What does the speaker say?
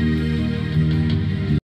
Thank you.